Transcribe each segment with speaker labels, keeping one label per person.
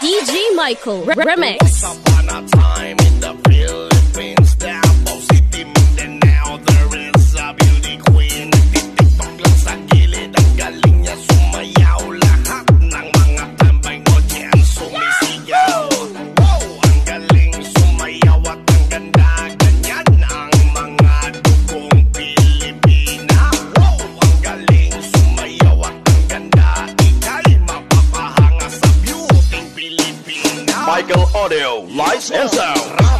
Speaker 1: DJ Michael Remix.
Speaker 2: Michael Audio, lights and sound.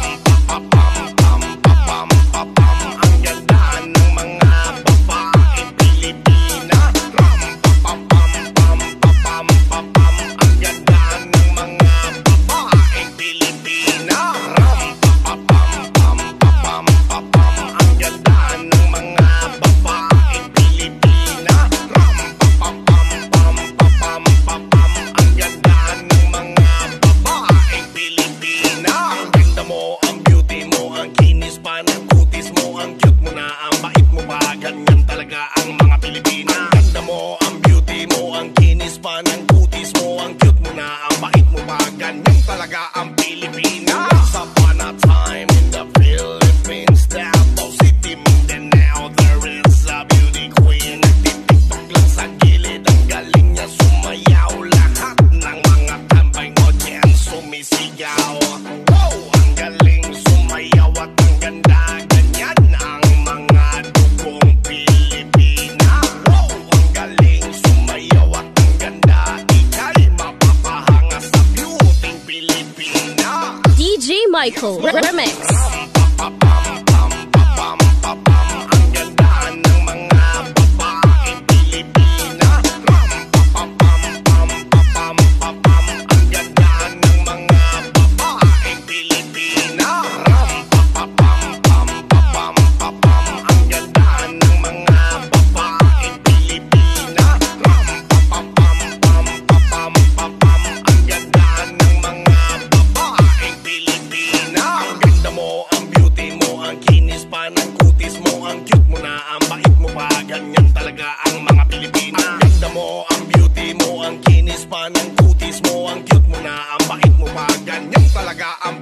Speaker 3: talaga ang mga Pilipina. Ganda mo, ang beauty mo, ang kinis pa ng cuties mo. Ang cute mo na, ang bait mo pa, ganyan talaga ang Pilipina. Sa
Speaker 1: Michael Remix.
Speaker 3: mo na ang bait mo pa. Ganyan talaga ang mga Pilipina. Ang ganda mo, ang beauty mo Ang kinis pa ng kutis mo. Ang cute mo na ang bait mo pa. Ganyan talaga ang